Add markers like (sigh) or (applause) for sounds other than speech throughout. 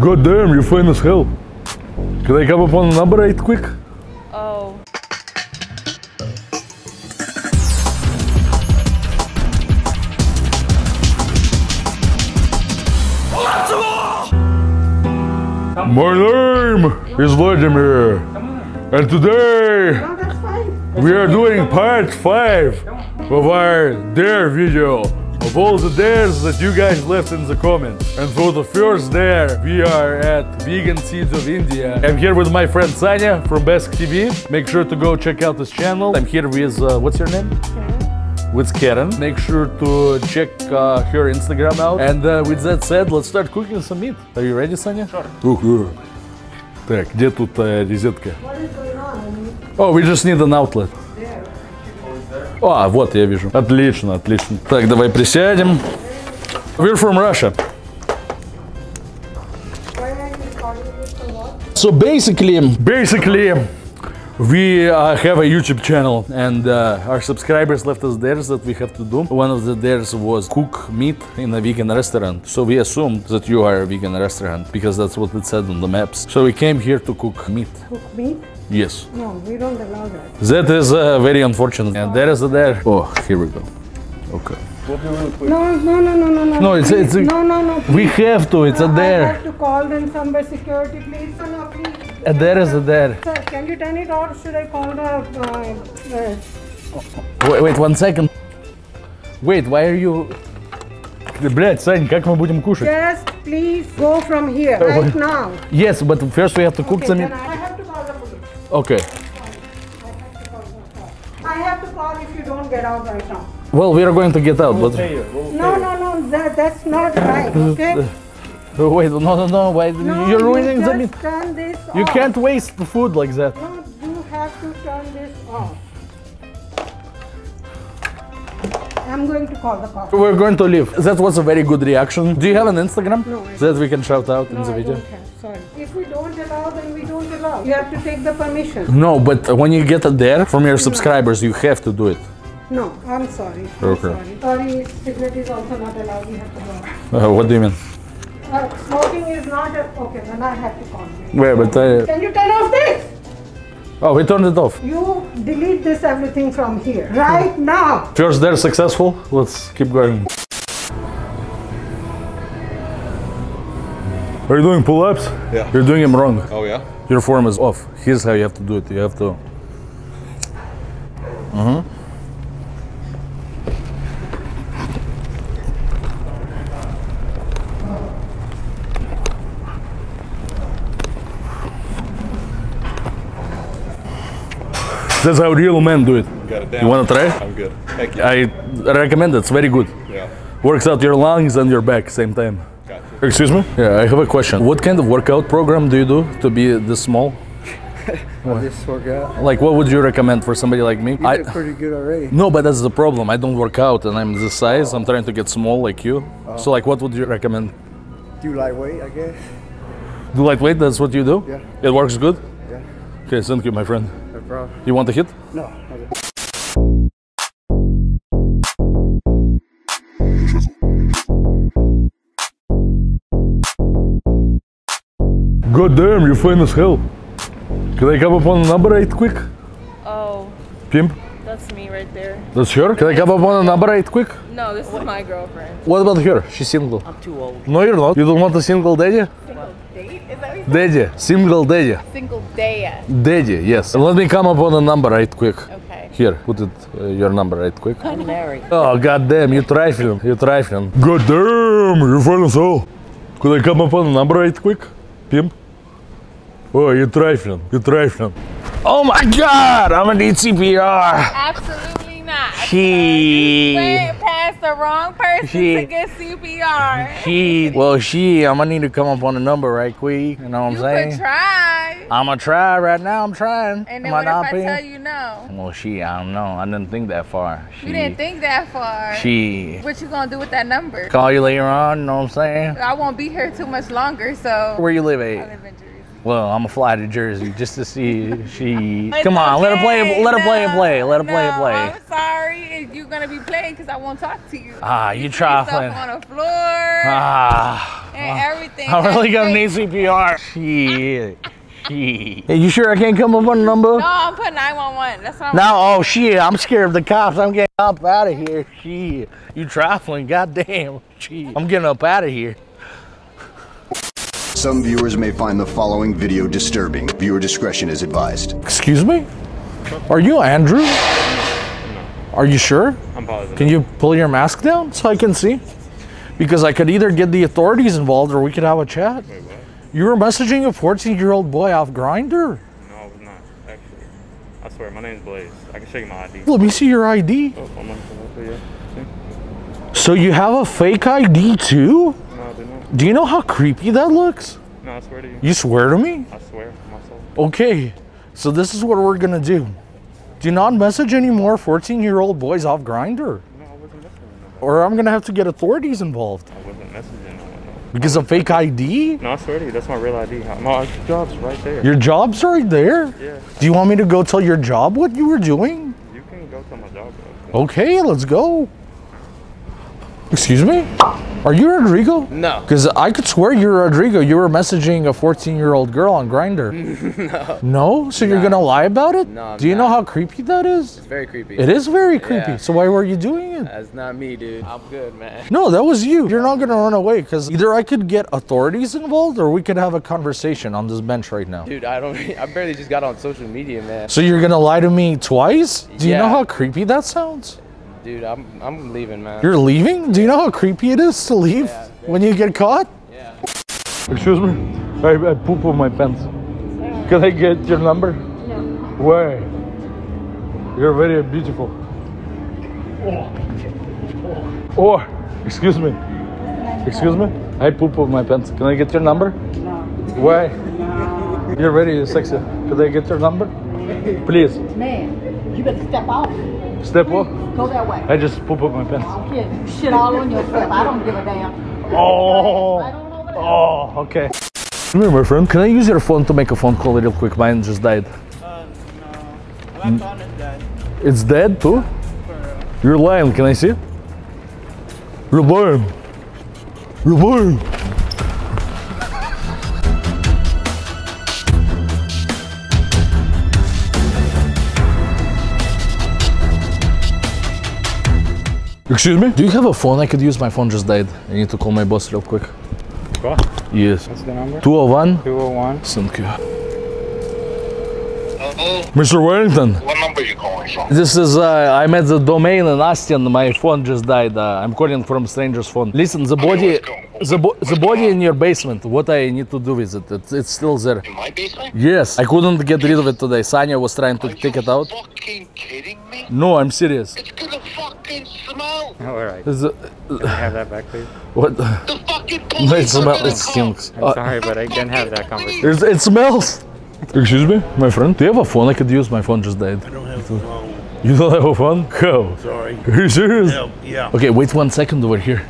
God damn, you're fine as hell. Can I come up on number eight quick? Oh. My name is Vladimir. And today No, we are doing part 5 of our dare video of all the dares that you guys left in the comments. And for the first dare, we are at Vegan Seeds of India. I'm here with my friend Sanya from BaskTV. Make sure to go check out his channel. I'm here with, uh, what's your name? with Karen. Make sure to check uh, her Instagram out. And uh, with that said, let's start cooking some meat. Are you ready, Sanya? Sure. Oh, uh -huh. Так, где тут uh. What is going on? Oh, we just need an outlet. А, вот я вижу. Отлично, отлично. Так, давай присядем. We're from Russia. Why are you recording this for what? So basically, basically, we uh, have a YouTube channel, and uh, our subscribers left us dares that we have to do. One of the dares was cook meat in a vegan restaurant. So we assumed that you are a vegan restaurant because that's what it said on the maps. So we came here to cook meat. Cook meat? Yes, No, we don't allow that. that is uh, very unfortunate. And there is a dare. Oh, here we go. Okay. No, no, no, no, no, no. No, it's- please. it's a- no, no, no. We please. have to. It's a I dare. have to call them somewhere security, please. No, no, please. A dare is a dare. Sir, can you turn it or should I call the? Uh, uh, Wait, wait one second. Wait, why are you? Блять, Сань, как мы будем кушать? just please go from here (laughs) right now. Yes, but first we have to cook Okay, some Okay. I have to call if you don't get out right now. Well, we are going to get out, but No, no, no, that, that's not right, (laughs) okay? (laughs) wait, no, no, no. Why No, you're you ruining the meat? Turn this You off. can't waste the food like that. No, you have to turn this off. I'm going to call the cops. We're going to leave. That was a very good reaction. Do you have an Instagram No, I that we can shout out in the I video? sorry. If we don't allow, then we don't allow. You have to take the permission. No, but when you get a dare from your subscribers, you have to do it. No, I'm sorry. I'm Okay. sorry. Sorry, cigarette is also not allowed. We have to go. Uh, what do you mean? Uh, smoking is not a, okay, then I have to call you. Wait, but uh, Can you turn off this? Oh, we turned it off. You delete this everything from here right now. First dare successful. Let's keep going. Are you doing pull-ups? Yeah. You're doing them wrong. Oh yeah? Your form is off. Here's how you have to do it. You have to. Uh-huh. That's how real men do it. Got. You want to try? I'm good. Thank you. I recommend it. It's very good. yeah. Works out your lungs and your back same time. Got Excuse me? Yeah, I have a question. What kind of workout program do you do to be this small? (laughs) This workout. Like, what would you recommend for somebody like me? You I, did pretty good already. no, but that's the problem. I don't work out and I'm this size. I'm trying to get small like you. Oh. So, like, what would you recommend? Do lightweight, I guess. Do lightweight? That's what you do? Yeah. It works good? Yeah. Okay, thank you, my friend. No problem. You want a hit? No. okay. God damn, you're fine as hell. Can I come up on number eight quick? Oh. Pimp? That's me right there. That's her? Can I come up on a number eight quick? No, this is my girlfriend. What about her? She's single. I'm too old. No, you're not. You don't want a single daddy? Single date? Is that what you Daddy. Single daddy. Single day. Daddy, yes. Let me come up on a number right quick. Okay. Here, put it uh, your number right quick. I'm married. Oh, goddamn, you trifling. You trifling. Goddamn, you as hell. Could I come up on a number right quick? Pimp? Oh, you trifling. You trifling. Oh my god, I'm gonna need CPR. Absolutely not. She. The wrong person She- to get CPR. She. Well, she, I'm gonna need to come up on a number right quick. You know what I'm You saying? could try. I'm gonna try right now. I'm trying. And then Am I what if not I tell you no? Well, she, I don't know. I didn't think that far. She, You didn't think that far. She. What you gonna do with that number? Call you later on, you know what I'm saying? I won't be here too much longer, so Where you live I live in Jersey. Well, I'm gonna fly to Jersey just to see she. (laughs) Come on, let her play. Let her play and play. Let her play and no, play. I'm sorry if you're gonna be playing because I won't talk to you. Ah, you Put traveling. yourself on the floor Ah, and everything. I'm really gonna need CPR. Shit. Shit. (laughs) Hey, you sure I can't come up on the number? No, I'm putting 911. That's what I'm No, oh shit, I'm scared of the cops. I'm getting up out of here. Shit. You traveling, goddamn. Shit. I'm getting up out of here. Some viewers may find the following video disturbing. Viewer discretion is advised. Excuse me? Are you Andrew? Are you sure? I'm positive. Can you pull your mask down so I can see? Because I could either get the authorities involved or we could have a chat. Wait, what? You were messaging a 14 year old boy off Grindr. No, I was not. Actually, I swear, my name's Blaze. I can show you my ID. Let me see your ID. Oh, I'm gonna pull it up, So you have a fake ID too? Do you know how creepy that looks? No, I swear to you. You swear to me? I swear to myself. Okay, so this is what we're gonna do. Do not message any more 14 year old boys off Grindr, No, I wasn't messaging or I'm gonna have to get authorities involved. I wasn't messaging Because of fake ID? No, I swear to you, that's my real ID. My job's right there. Your job's right there. yeah, Do you want me to go tell your job what you were doing? you can go tell my job. Okay, let's go. Excuse me? Are you Rodrigo? No. Because I could swear you're Rodrigo. You were messaging a 14 year old girl on Grindr. (laughs) no. No? So you're gonna lie about it? No, I'm Do you know how creepy that is? It's very creepy. It is very creepy. Yeah. So why were you doing it? That's not me, dude. I'm good, man. No, that was you. You're not gonna run away because either I could get authorities involved or we could have a conversation on this bench right now. Dude, I don't. (laughs) I barely just got on social media, man. So you're gonna lie to me twice? Do you know how creepy that sounds? Dude, I'm I'm leaving, man. You're leaving? Do you know how creepy it is to leave Yeah, when you get caught? yeah. Excuse me? I, I poop on my pants. Can I get your number? No. Why? You're very beautiful. Oh. oh, excuse me. Excuse me? I poop on my pants. Can I get your number? No. Why? No. You're very sexy. Can I get your number? Please. Man, you better step off. Step off. Go that way. I just poop on my pants. Shit, shit all on yourself. I don't give a damn. Oh. Right on over. Oh, okay. Come here, my friend. Can I use your phone to make a phone call real quick? Mine just died. Uh, no. Mm. Phone is dead. It's dead too? You're lying. Can I see? You're lying. You're lying. Excuse me? Do you have a phone I could use? My phone just died. I need to call my boss real quick. Go. Yes. What's the number? 201? 201. Thank you. Mr. Warrington, What number are you calling from? this is, uh, I'm at the domain in Austin. My phone just died. Uh, I'm calling from stranger's phone. Listen, the body, what's the, bo- what's the body in your basement, what I need to do with it? It's, it's still there. In my basement? Yes, I couldn't get rid of it today. Sanya was trying to Are take it out. fucking kidding me? No, I'm serious. It's gonna fucking smell. Oh, all right. Is it, Can I have that back, please? what? The fucking (laughs) No, police it, are smell, it stinks. I'm Uh, sorry, but I can have that conversation. There's- it smells. Excuse me, my friend. Do you have a phone I could use? My phone just died. I don't have a phone. You don't have a phone? How? Sorry. Are you serious? Help. Yeah. Okay, wait one second over here.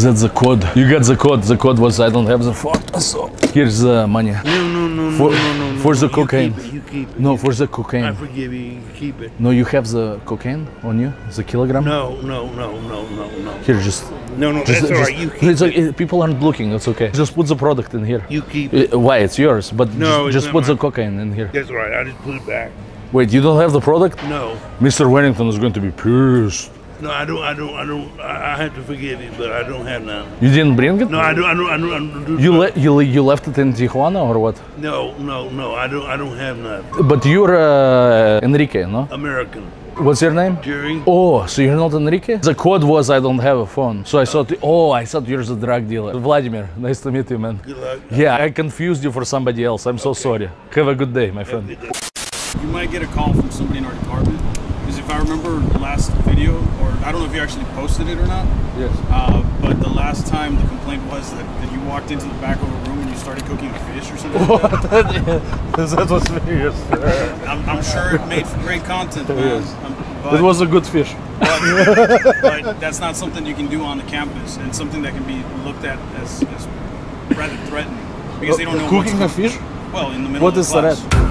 That's the code. You got the code. The code was I don't have the phone. So here's the money. No, no, no, For- no, no, no. for the You cocaine. keep it, You keep it. No, for the cocaine. I forgive you. You keep it. No, you have the cocaine on you? The kilogram? No, no, no, no, no, no. Here, just. No, no, just, that's all just- right. You keep it's it. People aren't looking. It's okay. Just put the product in here. You keep it. Uh, why? It's yours. But No, just, just put the cocaine in here. That's all right. I just put it back. Wait, you don't have the product? No, Mr. Wellington is going to be pissed. No, I don't. I don't. I don't. I, I have to forgive you, but I don't have none. You didn't bring it? No, I don't. I don't. I don't. I don't do You, le- you, le- you left it in Tijuana or what? No, no, no. I don't. I don't have none. But you're uh, Enrique, no? American. What's your name? Jerry. Oh, so you're not Enrique? The code was I don't have a phone. So I thought, oh, I thought you're the drug dealer. Vladimir, nice to meet you, man. Good luck. Yeah, I confused you for somebody else. I'm so sorry. Have a good day, my friend. You might get a call from somebody in our department. I remember the last video, or I don't know if you actually posted it or not, Yes. uh, but the last time the complaint was that, that you walked into the back of a room and you started cooking a fish or something like that. (laughs) (laughs) that was yes. I'm, I'm sure it made for great content. (laughs) Yes. Um, but, It was a good fish. but that's not something you can do on the campus and something that can be looked at as, as rather threatening. because they don't know Cooking a fish? Well, in the middle What of is the class. saret?